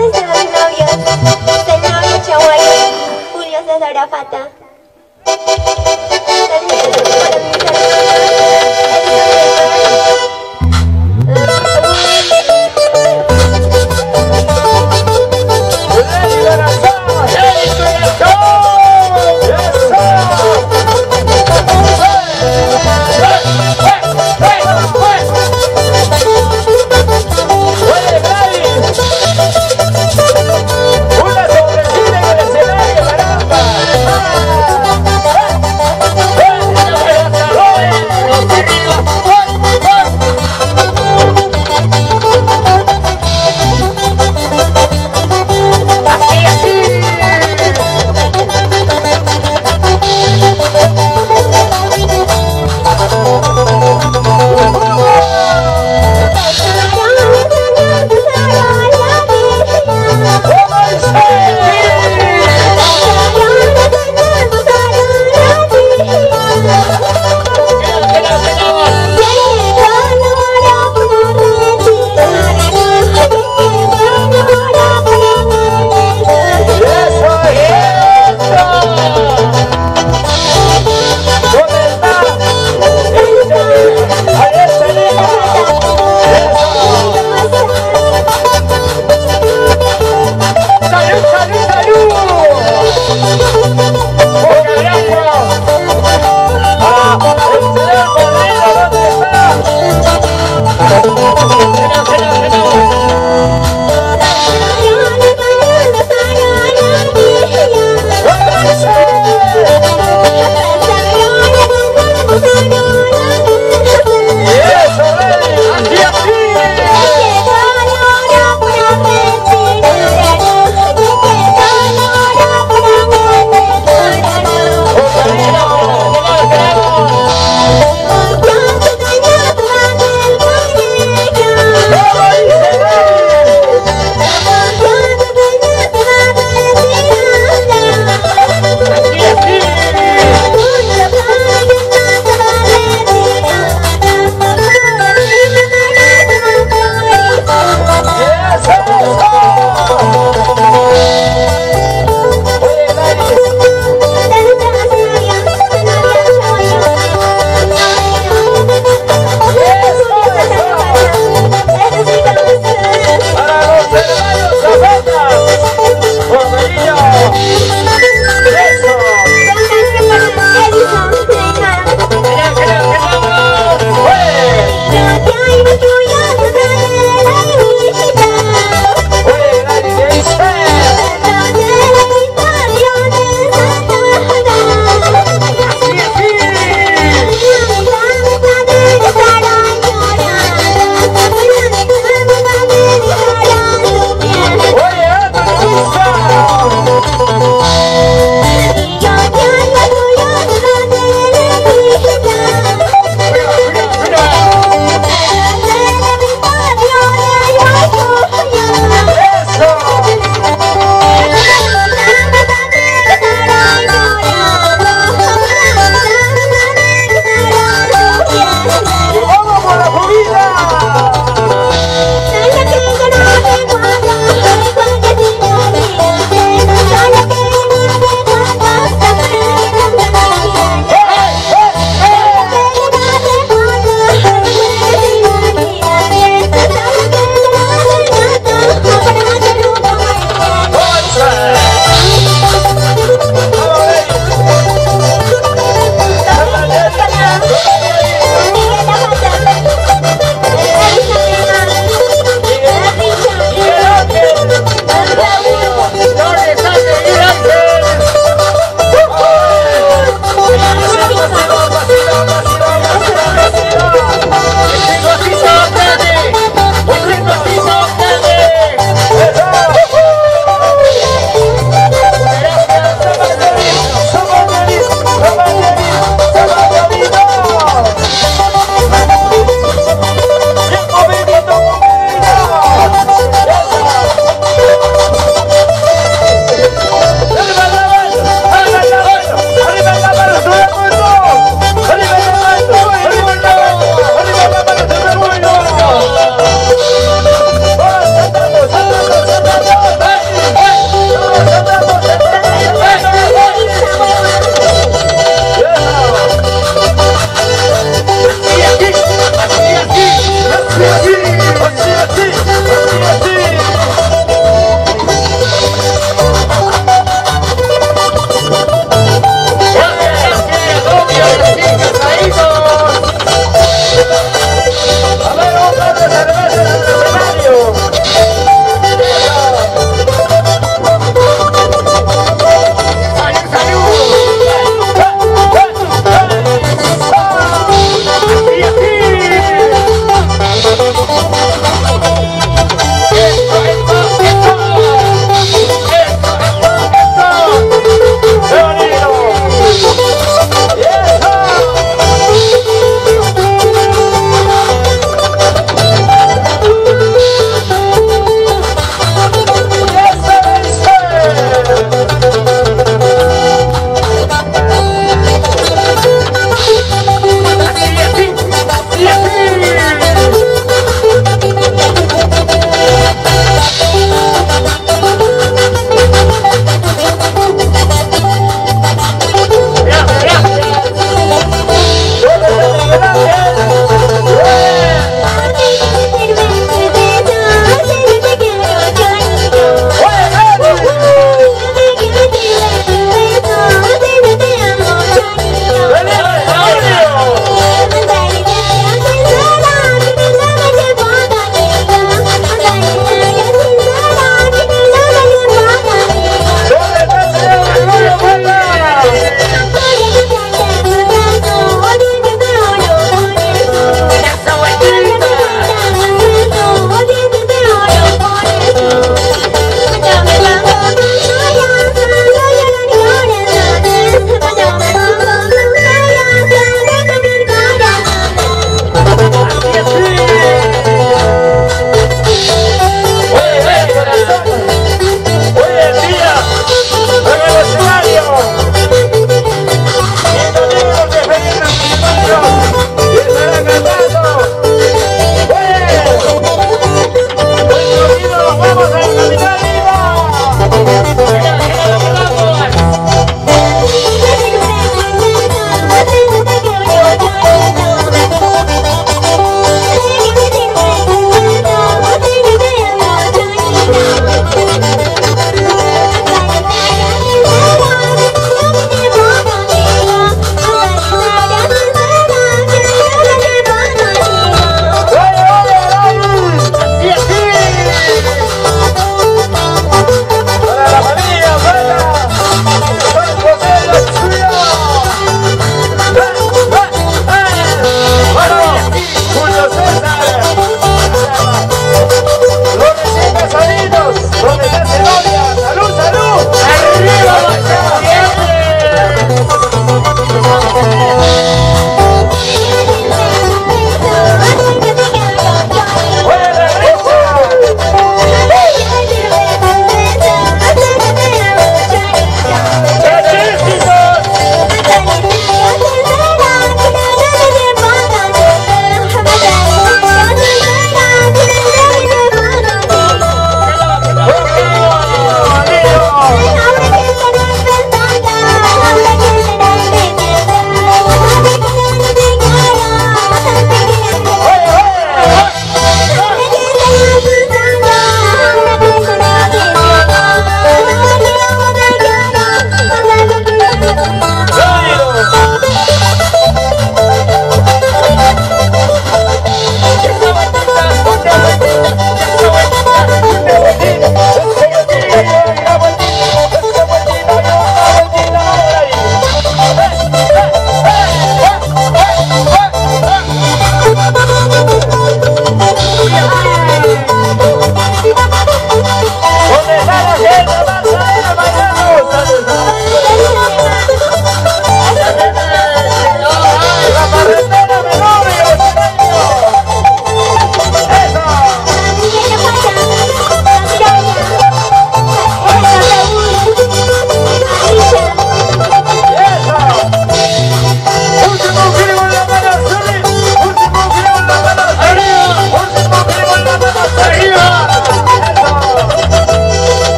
De los novios. Señor Chaguay, Julio César Afata.